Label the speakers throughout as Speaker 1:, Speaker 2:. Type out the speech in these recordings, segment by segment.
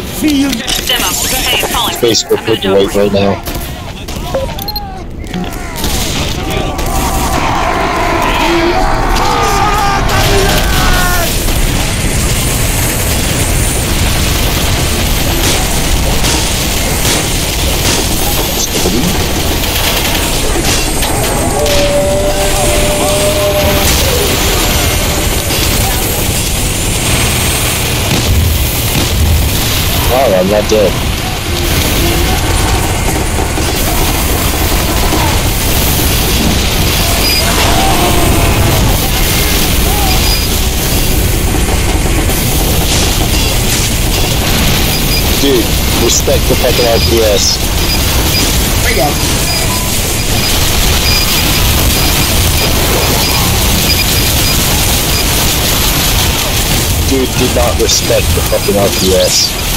Speaker 1: feel
Speaker 2: Demo. Hey, it's falling.
Speaker 3: Facebook
Speaker 2: I'm gonna
Speaker 3: put
Speaker 2: do it you.
Speaker 3: right now. I'm not dead. Dude, respect the fucking RPS.
Speaker 4: We're dead.
Speaker 3: Dude did not respect the fucking RPS.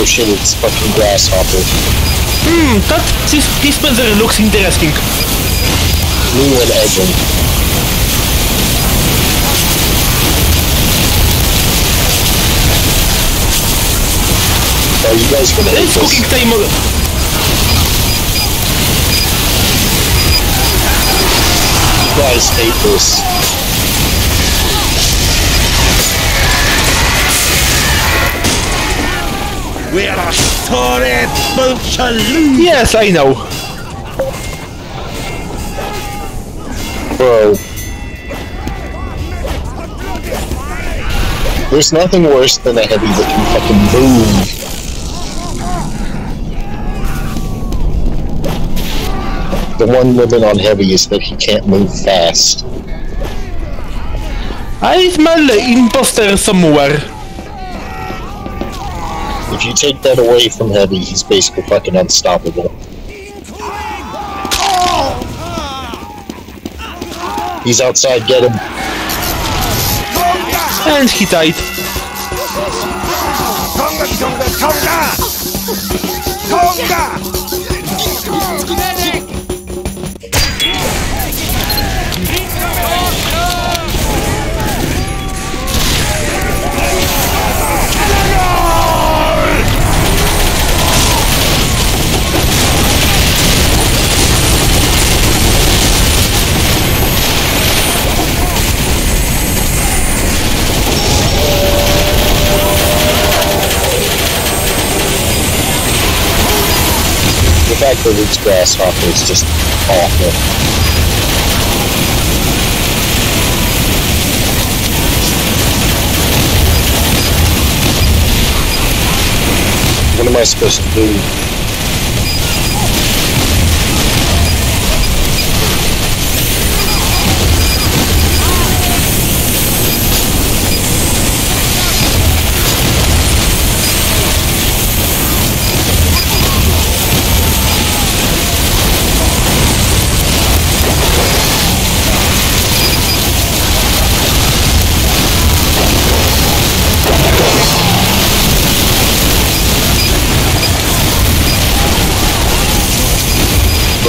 Speaker 3: Oh shit, it's fucking Grasshopper.
Speaker 5: Hmm, that this dispenser looks interesting.
Speaker 3: Blue and Edging. Are you guys gonna this?
Speaker 5: cooking time.
Speaker 3: You guys hate this.
Speaker 1: We're a sorry bunch of losers.
Speaker 5: Yes, I know.
Speaker 3: Bro. There's nothing worse than a heavy that can fucking move. The one limit on heavy is that he can't move fast.
Speaker 5: I smell imposter somewhere.
Speaker 3: If you take that away from heavy, he's basically fucking unstoppable. He's outside, get him.
Speaker 5: And he died.
Speaker 1: Tonga, tonga, tonga! Tonga!
Speaker 3: The fact that it's Grasshopper is just awful. What am I supposed to do?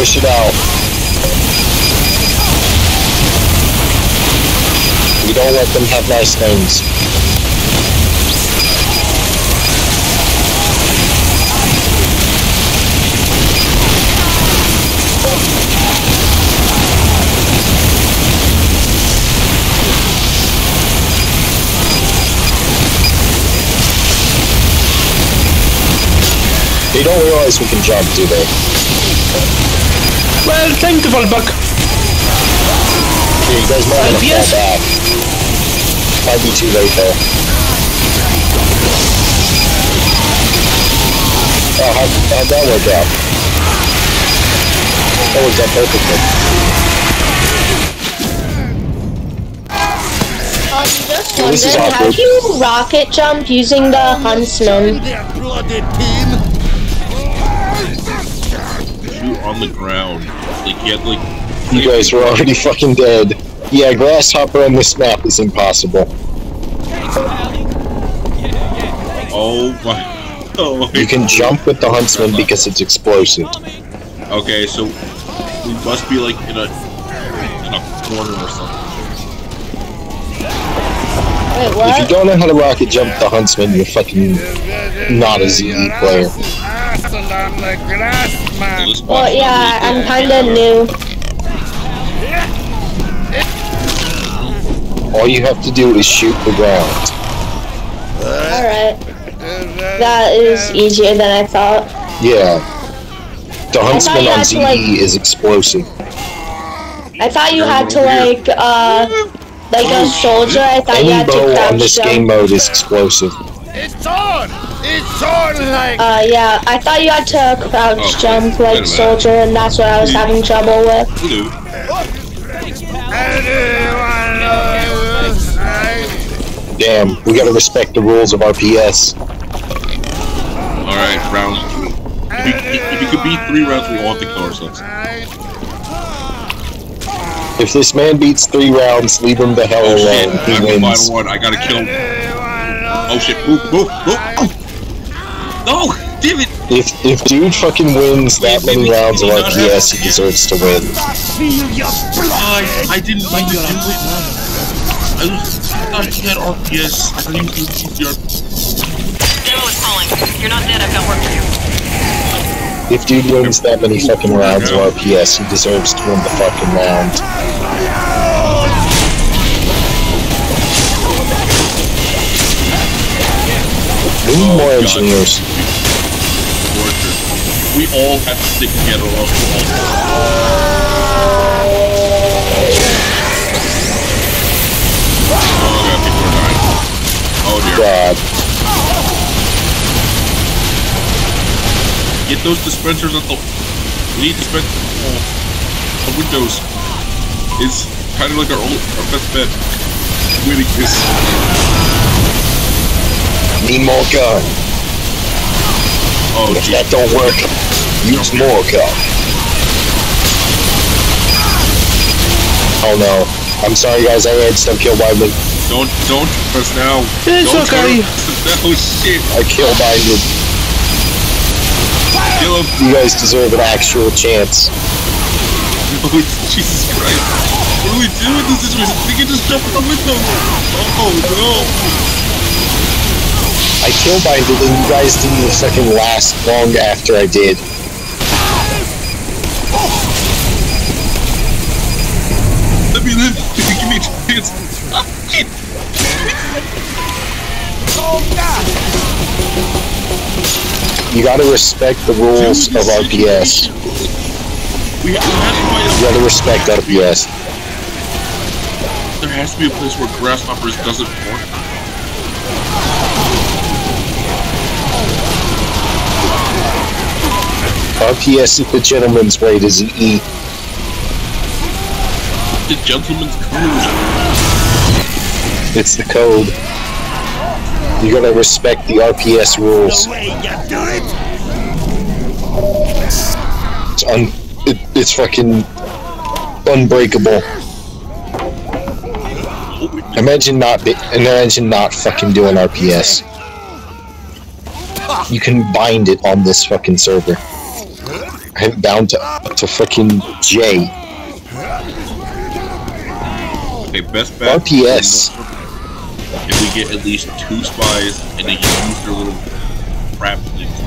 Speaker 3: Push it out. We don't let them have nice things. They don't realize we can jump, do they?
Speaker 5: Well, time to fall back.
Speaker 3: Yeah, you guys might want to fall
Speaker 5: Yes.
Speaker 3: back. Might be too late though. Oh, how'd, how'd that work out? That worked out perfectly.
Speaker 6: Um, just
Speaker 3: Yeah, this is
Speaker 6: wondering, how do you rocket jump using the huntsman?
Speaker 1: Their bloody team!
Speaker 7: Shoot on the ground. Like you have like
Speaker 3: You guys were already fucking dead. Yeah, Grasshopper on this map is impossible.
Speaker 7: oh my oh my
Speaker 3: You can jump with the Huntsman because it's explosive.
Speaker 7: Okay, so we must be like in a in a corner or something.
Speaker 6: Wait,
Speaker 3: If you don't know how to rocket jump the Huntsman, you're fucking not a ZE player.
Speaker 7: So this
Speaker 6: Well,
Speaker 7: boss
Speaker 6: yeah, I'm kinda new.
Speaker 3: All you have to do is shoot the ground.
Speaker 6: Alright. That is easier than I thought.
Speaker 3: Yeah. The Huntsman
Speaker 6: you
Speaker 3: on ZE
Speaker 6: like-
Speaker 3: is explosive.
Speaker 6: I thought you had to like uh like a soldier, I thought you had to
Speaker 3: bow on
Speaker 6: crouch
Speaker 3: this game mode is explosive.
Speaker 1: It's on! It's on like
Speaker 6: Uh yeah, I thought you had to crouch
Speaker 7: Oh,
Speaker 6: jump like soldier and that's what I was having trouble with.
Speaker 7: Hello.
Speaker 1: anyone knows I
Speaker 3: Damn, we gotta respect the rules of RPS.
Speaker 7: Alright, round three. If you, if you could beat three rounds, we all have to kill ourselves.
Speaker 3: If this man beats three rounds, leave him the hell
Speaker 7: Oh shit,
Speaker 3: alone.
Speaker 7: I'm
Speaker 3: He
Speaker 7: the
Speaker 3: wins.
Speaker 7: final one. I gotta kill him. Oh shit, move, move, move. No! Damn it!
Speaker 3: If if dude fucking wins that
Speaker 7: Wait, wait,
Speaker 3: many rounds of
Speaker 7: wait, not
Speaker 3: RPS, he deserves to win.
Speaker 7: I, I didn't mean to do it. I was I thought he had RPS. I thought he was doing CCR.
Speaker 2: Demo is calling. You're not dead. I've got work for you.
Speaker 3: If dude wins that many fucking rounds of RPS, he deserves to win the fucking round. We need oh, more
Speaker 7: God.
Speaker 3: engineers.
Speaker 7: We all have to stick together or else we're all Oh god, people are dying. Oh dear.
Speaker 3: God.
Speaker 7: Get those dispensers at the. We need dispensers the windows. It's kind of like our old, our best bet. Winning this.
Speaker 3: Need more gun.
Speaker 7: Oh
Speaker 3: If
Speaker 7: geez.
Speaker 3: that don't work, use more gun. Oh no. I'm sorry guys, I had some kill by me.
Speaker 7: Don't, don't press now.
Speaker 5: It's
Speaker 7: don't
Speaker 5: okay.
Speaker 7: Oh shit.
Speaker 3: I kill binded.
Speaker 7: Kill him.
Speaker 3: You guys deserve an actual chance.
Speaker 7: Oh, Jesus Christ. What do we do in this situation? We can just jump out the window. Oh no.
Speaker 3: I kill binded and you guys didn't fucking last long after I did.
Speaker 7: Let me live. Give me a chance. Ah, shit.
Speaker 3: You gotta respect the rules of RPS.
Speaker 7: We have, we have to find
Speaker 3: You gotta respect RPS.
Speaker 7: There has to be a place where grasshoppers doesn't work.
Speaker 3: RPS is the gentleman's way to ZE.
Speaker 7: The gentleman's code.
Speaker 3: It's the code. You gotta respect the RPS rules.
Speaker 1: way you do it
Speaker 3: It's un. It, it's fucking unbreakable. Imagine not. Be, imagine not fucking doing RPS. You can bind it on this fucking server. I down to to fucking J.
Speaker 7: Okay, best bet.
Speaker 3: RPS.
Speaker 7: If we get at least two spies and they use their little crap things.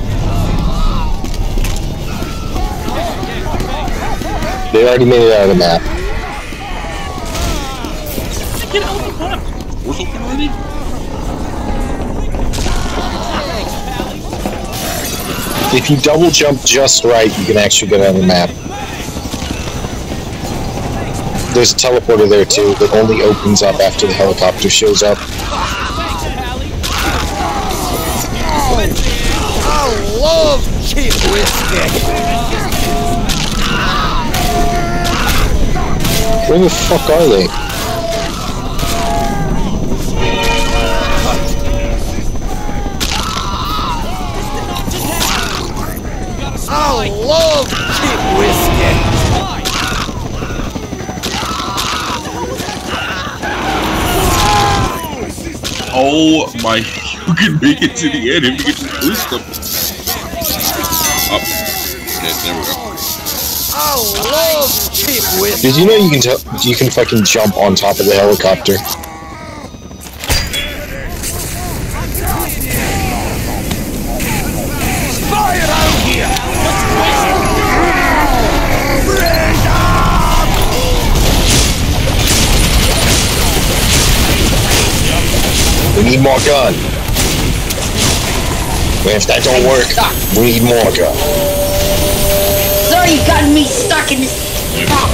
Speaker 3: They already made it out of the map.
Speaker 7: Get out of the map. We're open already.
Speaker 3: If you double jump just right, you can actually get on the map. There's a teleporter there too that only opens up after the helicopter shows up.
Speaker 1: I love cheap whiskey
Speaker 3: Where the fuck are they?
Speaker 1: I love cheap whiskey
Speaker 7: Oh my! You can make it to the end if you can just boost them. Up. Oh, okay, there we go.
Speaker 3: Did you know you can t- you can fucking jump on top of the helicopter? Need more gun. If that don't work, we need more gun.
Speaker 4: Sir, you've gotten me stuck in this. Oh,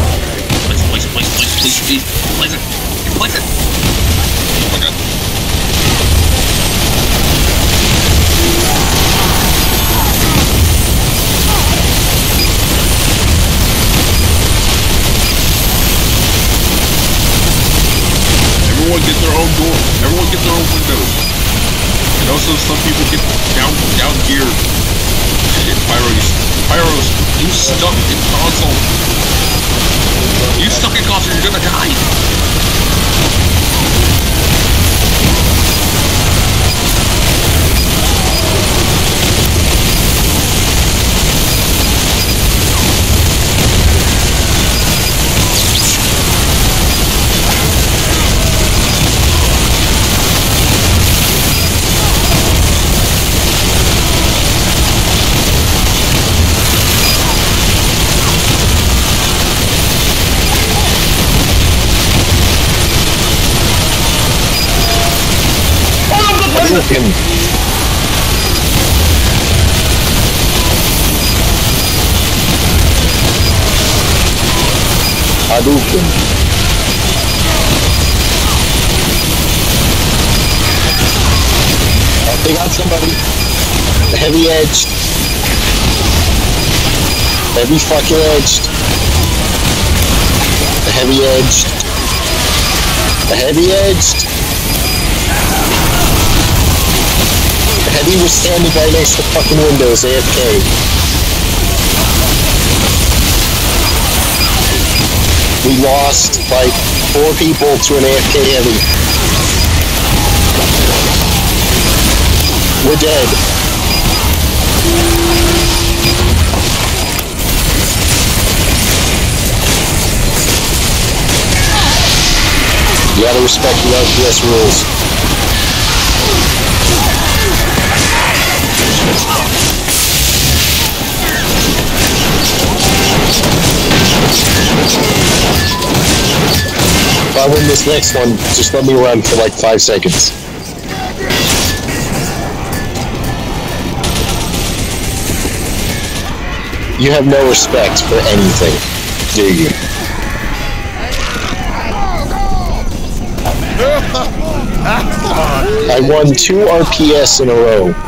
Speaker 7: Place, place, place, place, place, please. Place it. Place it. Oh my god. Everyone get their own door. Everyone get their own windows. Also some people get down down gear. Shit, Pyros. Pyros, you stuck in console. You stuck in console, you're gonna die.
Speaker 3: Hadouken! Hadouken! Oh, they got somebody. Heavy edged. Heavy fucking edged. Heavy edged. Heavy edged. Heavy was standing right next to fucking windows, AFK. We lost like four people to an AFK Heavy. We're dead. You gotta respect the LPS rules. If I win this next one, just let me run for like five seconds. You have no respect for anything, do you? I won two RPS in a row.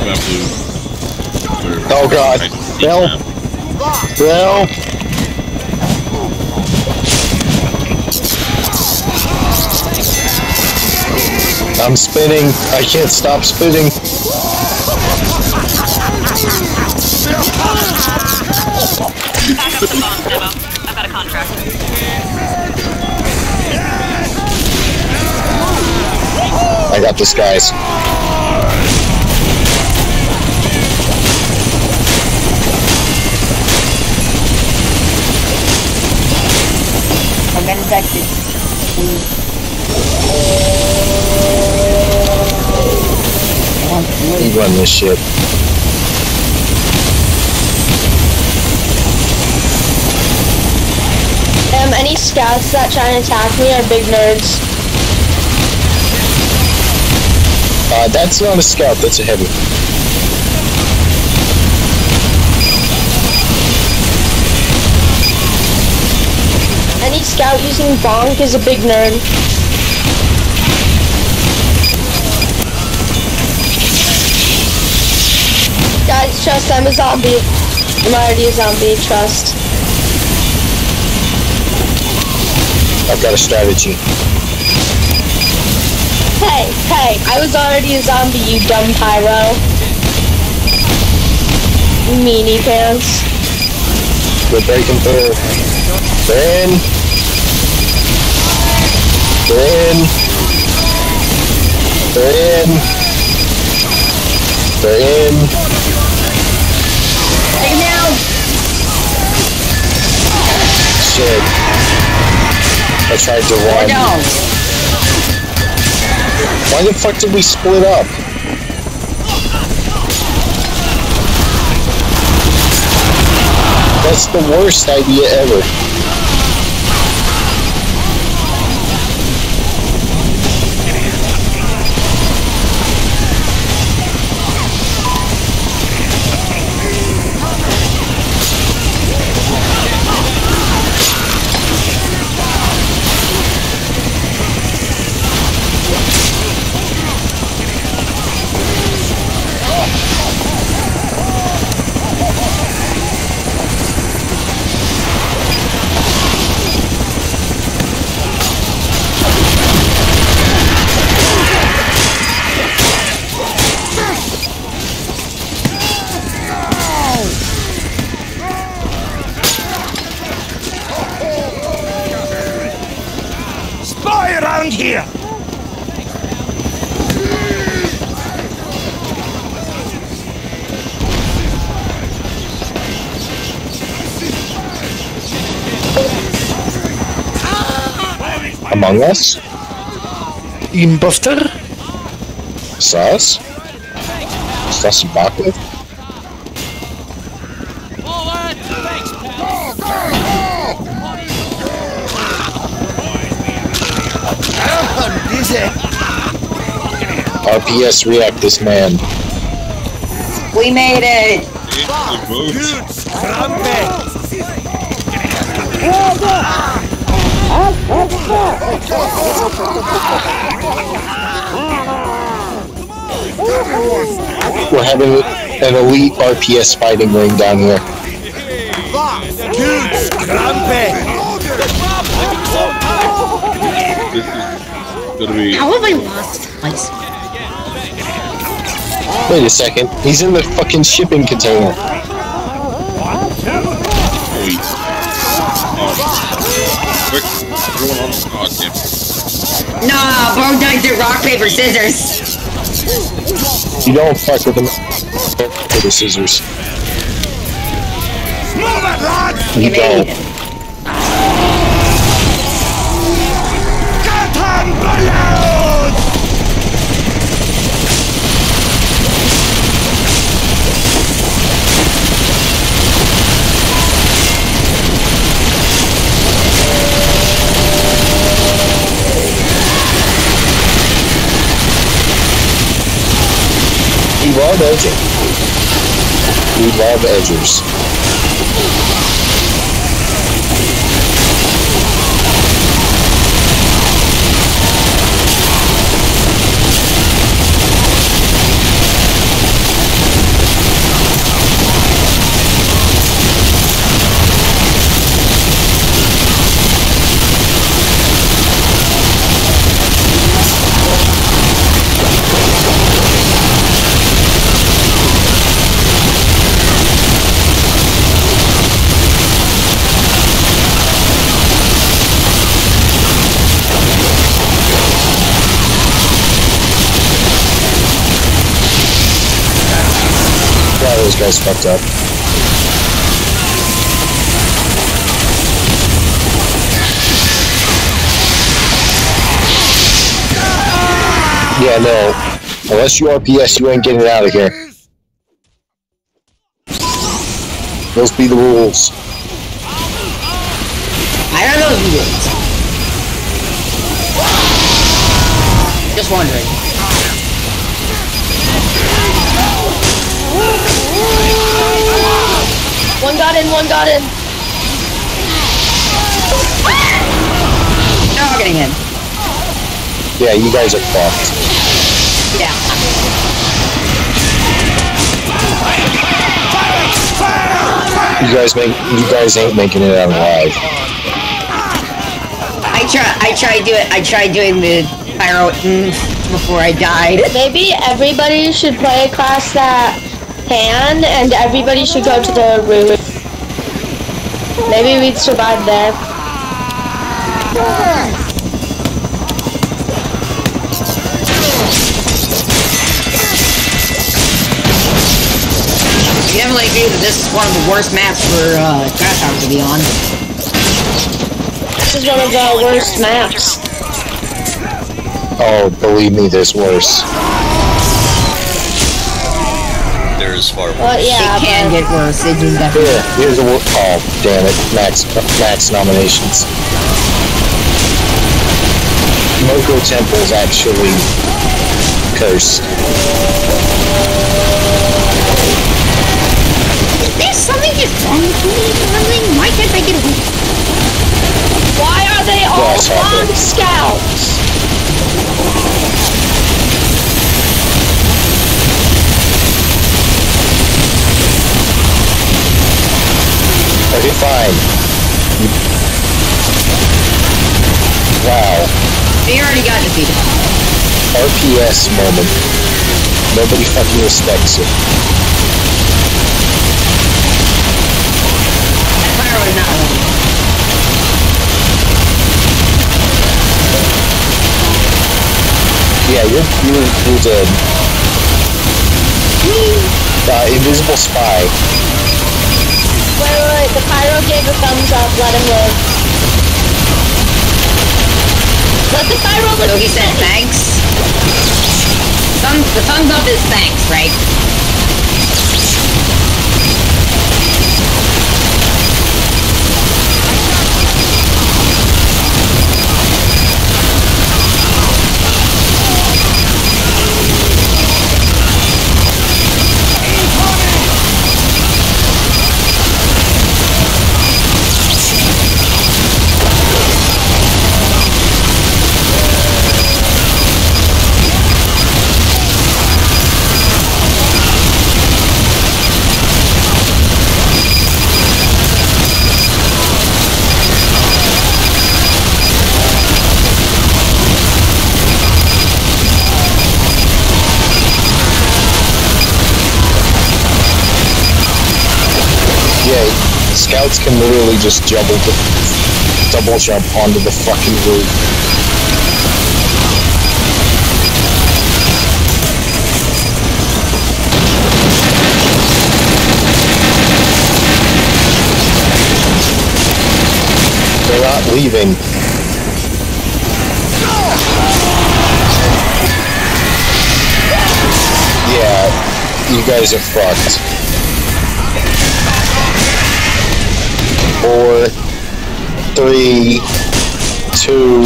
Speaker 7: Bad blue.
Speaker 3: Oh god. Bell. Bell. I'm spinning. I can't stop spinning.
Speaker 2: Back up the bombs, Demo. I've got a contract.
Speaker 3: I got this, guys.
Speaker 4: infected.
Speaker 3: Run this shit.
Speaker 6: Um, any scouts that try and attack me are big nerds.
Speaker 3: Uh, that's not a scout, that's a heavy.
Speaker 6: Scout using bonk is a big nerd. Guys, trust I'm a zombie. I'm already a zombie, trust.
Speaker 3: I've got a strategy.
Speaker 6: Hey, hey, I was already a zombie, you dumb pyro. Meanie pants.
Speaker 3: We're breaking through. In. They're in. They're in. They're in.
Speaker 4: Take him down.
Speaker 3: Shit. I tried to run.
Speaker 4: down.
Speaker 3: Why the fuck did we split up? That's the worst idea ever. Among Us?
Speaker 5: Imposter?
Speaker 3: Sus? Sus Baku? RPS react this man.
Speaker 4: We made it.
Speaker 7: It moves.
Speaker 3: We're having an elite RPS fighting ring down here.
Speaker 7: This is gonna be.
Speaker 4: How have I lost twice?
Speaker 3: Wait a second. He's in the fucking shipping container.
Speaker 7: Everyone on. God damn.
Speaker 4: Nah, bro died to rock, paper, scissors.
Speaker 3: You don't fuck with him. For the scissors.
Speaker 1: Move it, lad!
Speaker 3: You
Speaker 4: You
Speaker 3: don't. Edging. We love edgers. Guys fucked up. Yeah, no. Unless you RPS, you ain't getting it out of here. Those be the rules.
Speaker 4: I don't know the rules. Just wondering.
Speaker 6: One got in, one got in.
Speaker 4: They're all getting in.
Speaker 3: Yeah, you guys are fucked.
Speaker 4: Yeah.
Speaker 3: You guys make you guys ain't making it out alive.
Speaker 4: I try. I tried do it. I tried doing the pyro mm, before I died.
Speaker 6: Maybe everybody should play a class that can, and everybody should go to the roof. Maybe we'd survive there.
Speaker 4: You definitely agree that this is one of the worst maps for uh, Grasshopper to be on.
Speaker 6: This is one of the worst maps.
Speaker 3: Oh, believe me, there's worse.
Speaker 1: There's far
Speaker 6: Well, yeah,
Speaker 4: it can get worse. It just definitely.
Speaker 3: Here, here's a wor- oh damn it, max max nominations. Moko Temple's actually cursed.
Speaker 4: There's something just wrong with me. Something. Why can't I get away?
Speaker 6: why are they all
Speaker 3: Grasshopper.
Speaker 6: on
Speaker 3: Okay, fine. Wow,
Speaker 4: They already got defeated.
Speaker 3: RPS moment. Nobody fucking respects it.
Speaker 4: That not.
Speaker 3: Yeah, you're you're, you're dead. Uh, invisible spy.
Speaker 6: Wait, wait, the pyro gave a thumbs up, let him live. Let the pyro live.
Speaker 4: So he said thanks. Thumb, the thumbs up is thanks, right?
Speaker 3: Scouts can literally just double double jump onto the fucking roof. They're not leaving. Yeah, you guys are fucked. Four, three, two.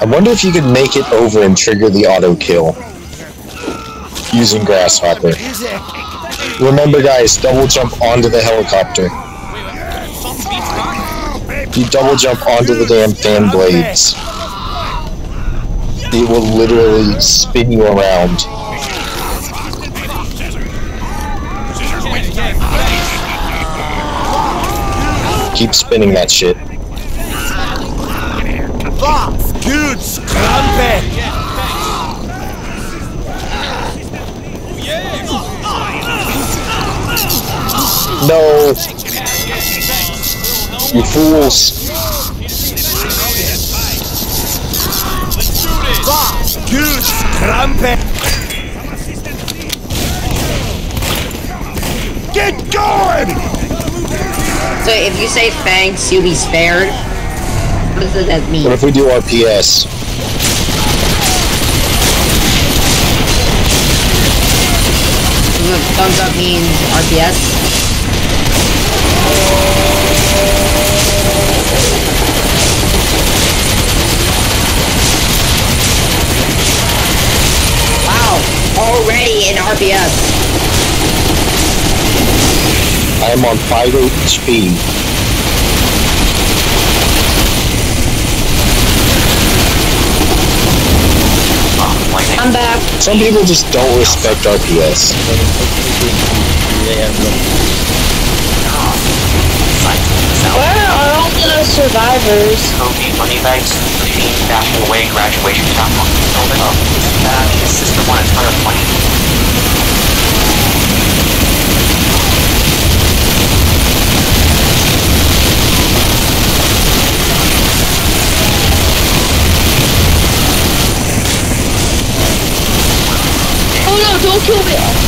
Speaker 3: I wonder if you could make it over and trigger the auto kill using Grasshopper. Remember, guys, double jump onto the helicopter. You double jump onto the damn fan blades. It will literally spin you around. Keep spinning that shit.
Speaker 1: That's good, Scrumpy!
Speaker 3: No! You fools!
Speaker 1: That's good, Get going!
Speaker 4: So if you say thanks, you'll be spared. What does that mean?
Speaker 3: What if we do RPS?
Speaker 4: Thumbs up means RPS. Already in RPS.
Speaker 3: I am on 5 HP.
Speaker 6: I'm back.
Speaker 3: Some people just don't respect RPS.
Speaker 6: Are all the survivors?
Speaker 8: Kobe Moneybags, leading bashing away graduation top building up. That is another funny.
Speaker 6: Oh no, don't kill me.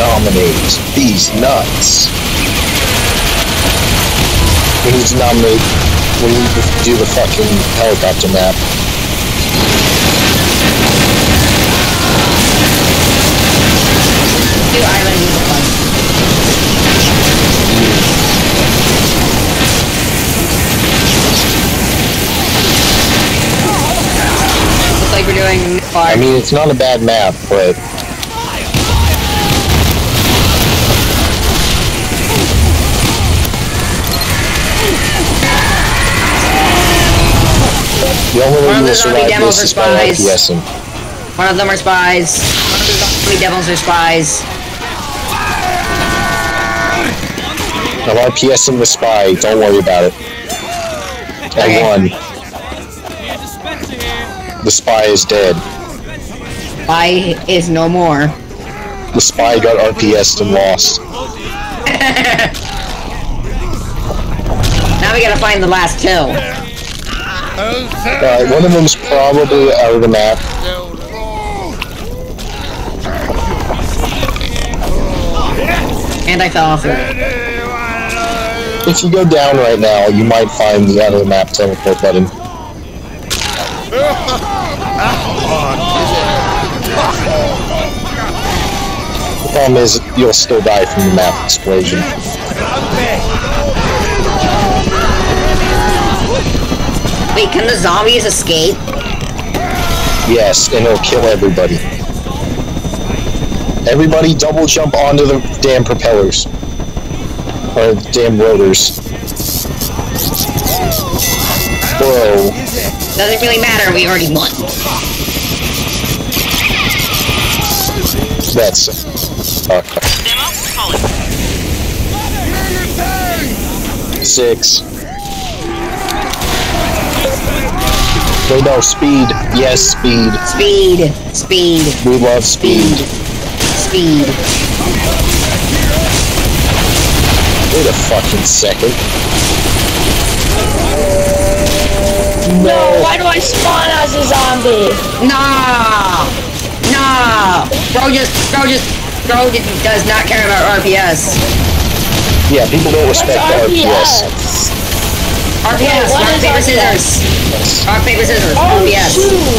Speaker 3: Nominate these nuts. We need to nominate. We need to do the fucking helicopter map.
Speaker 4: Do Island Music. Looks like we're doing far.
Speaker 3: I mean, it's not a bad map, but the only way
Speaker 4: One of
Speaker 3: you will
Speaker 4: the zombie
Speaker 3: survive this
Speaker 4: are
Speaker 3: is by
Speaker 4: spies.
Speaker 3: RPSing.
Speaker 4: One of them are spies. One of the zombie devils are spies.
Speaker 3: I'm RPSing the spy. Don't worry about it.
Speaker 4: Okay.
Speaker 3: I won. The spy is dead.
Speaker 4: Spy is no more.
Speaker 3: The spy got RPS'd and lost.
Speaker 4: Now we gotta find the last kill.
Speaker 3: Alright, one of them's probably out of the map.
Speaker 4: And I fell off it.
Speaker 3: If you go down right now, you might find the out of the map teleport button. The problem is, you'll still die from the map explosion.
Speaker 4: Wait, can the zombies escape?
Speaker 3: Yes, and it'll kill everybody. Everybody double jump onto the damn propellers. Or damn rotors. Bro,
Speaker 4: Doesn't really matter, we already won.
Speaker 3: that's... Uh,
Speaker 2: Demo
Speaker 3: six. Wait, no, speed. Yes, speed.
Speaker 4: Speed, speed,
Speaker 3: We love speed.
Speaker 4: speed.
Speaker 3: Wait a fucking second.
Speaker 6: No, why do I spawn as a zombie?
Speaker 4: Nah! Nah! Bro just, bro just, bro d- does not care about RPS.
Speaker 3: Yeah, people don't respect the RPS.
Speaker 6: RPS?
Speaker 4: RPS,
Speaker 6: what
Speaker 4: rock, paper, scissors. Rock, paper, scissors,
Speaker 6: Oh,
Speaker 4: oh
Speaker 6: RPS.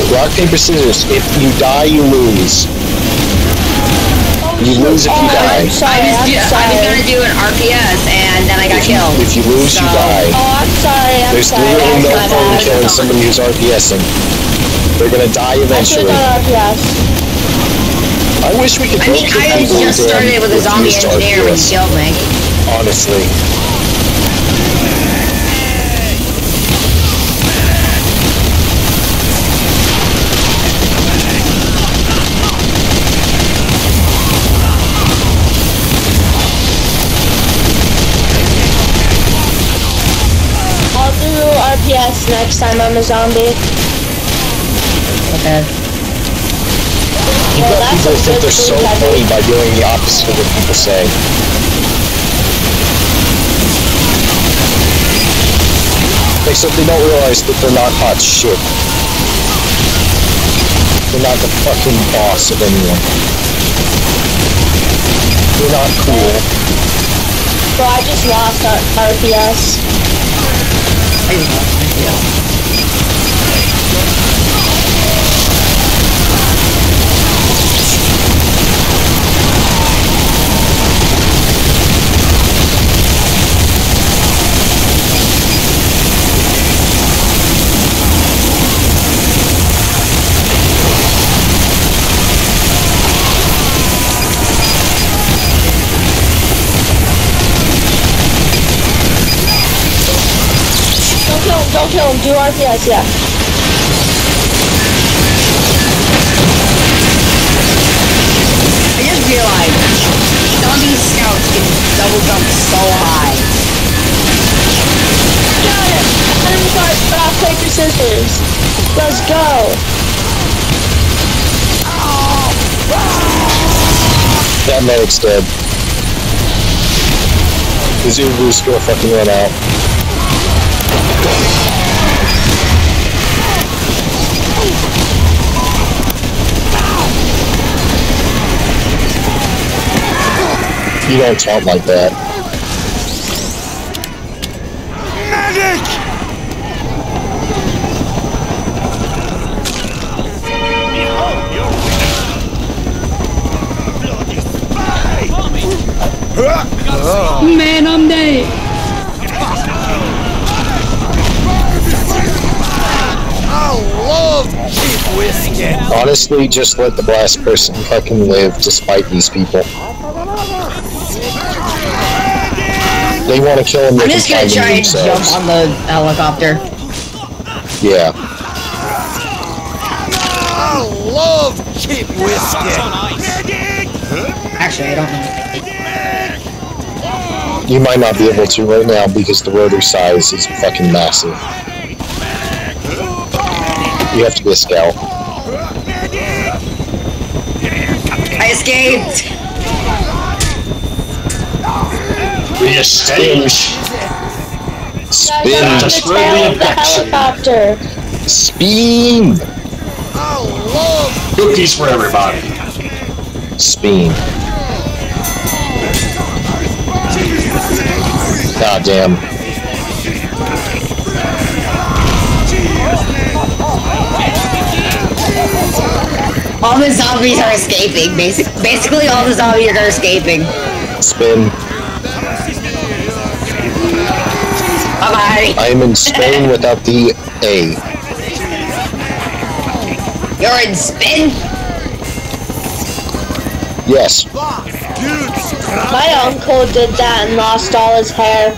Speaker 3: Rock, paper, scissors. If you die, you lose.
Speaker 6: Oh
Speaker 3: You lose if you
Speaker 6: Oh,
Speaker 3: die.
Speaker 6: I'm sorry,
Speaker 4: I was,
Speaker 6: I'm
Speaker 4: do- I was
Speaker 6: sorry.
Speaker 4: gonna do an RPS and then I got
Speaker 3: If you,
Speaker 4: killed.
Speaker 3: if you lose, you
Speaker 4: So-
Speaker 3: die.
Speaker 6: Oh, I'm sorry, I'm
Speaker 3: There's
Speaker 6: sorry.
Speaker 3: literally no
Speaker 6: That's my
Speaker 3: point in
Speaker 6: bad.
Speaker 3: killing somebody who's RPSing. They're gonna die
Speaker 6: I should
Speaker 3: eventually.
Speaker 6: have done RPS.
Speaker 3: I wish we could
Speaker 4: I
Speaker 3: both
Speaker 4: mean, I
Speaker 3: people who
Speaker 4: just started with a zombie engineer when you
Speaker 3: RPS,
Speaker 4: killed me.
Speaker 3: Honestly.
Speaker 6: RPS next time I'm a zombie.
Speaker 4: Okay.
Speaker 3: You
Speaker 6: Well,
Speaker 3: got people
Speaker 6: a
Speaker 3: think they're so
Speaker 6: food
Speaker 3: funny by doing the opposite of what people say. Except they don't realize that they're not hot shit. They're not the fucking boss of anyone. They're not cool.
Speaker 6: So I just lost our RPS.
Speaker 4: I just lost my deal.
Speaker 6: Don't kill him, don't kill him. Do RPS, yeah.
Speaker 4: I just realized some scouts can double jump so high.
Speaker 6: Got it! Enemy card, rock, paper, scissors. Let's go.
Speaker 3: That medic's dead. The Zubu's gonna fucking run out. You don't talk like that.
Speaker 4: Man, I'm dead. I love cheap whiskey.
Speaker 3: Honestly, just let the blast person fucking live despite these people. They want to kill him,
Speaker 4: I'm just gonna try and jump on the helicopter.
Speaker 3: Yeah.
Speaker 4: Actually, I don't know.
Speaker 3: You might not be able to right now because the rotor size is fucking massive. You have to be a scout.
Speaker 4: I escaped.
Speaker 1: We escaped.
Speaker 3: Spin!
Speaker 6: Got
Speaker 1: Just
Speaker 6: the
Speaker 1: really
Speaker 6: tail of the
Speaker 1: affection.
Speaker 6: helicopter.
Speaker 3: Spin!
Speaker 1: Cookies for everybody.
Speaker 3: Spin. God damn.
Speaker 4: All the zombies are escaping. Basic, basically, all the zombies are escaping.
Speaker 3: Spin.
Speaker 4: Bye.
Speaker 3: I am in Spain without the A.
Speaker 4: You're in Spain?
Speaker 3: Yes.
Speaker 6: My uncle did that and lost all his hair.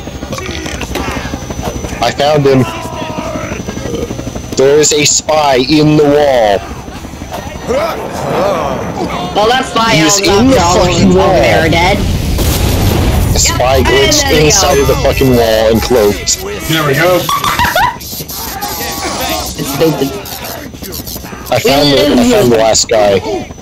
Speaker 3: I found him. There is a spy in the wall.
Speaker 4: Well, that's fine.
Speaker 3: He's in the fucking oh,
Speaker 4: over
Speaker 3: wall.
Speaker 4: there dead.
Speaker 3: A spy glitched inside of the fucking wall and cloaked.
Speaker 1: There we go.
Speaker 4: It's stupid.
Speaker 3: I found the, I found the last guy.